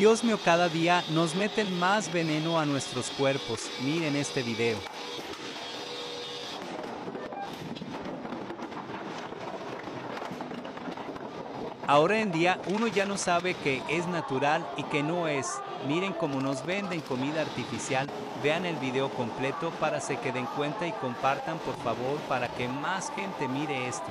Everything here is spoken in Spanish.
Dios mío, cada día nos meten más veneno a nuestros cuerpos. Miren este video. Ahora en día uno ya no sabe que es natural y que no es. Miren cómo nos venden comida artificial. Vean el video completo para se queden cuenta y compartan por favor para que más gente mire esto.